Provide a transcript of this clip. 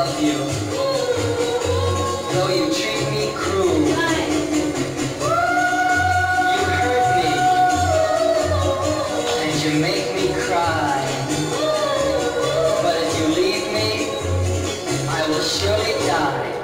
love you. Though you treat me cruel. You hurt me. And you make me cry. But if you leave me, I will surely die.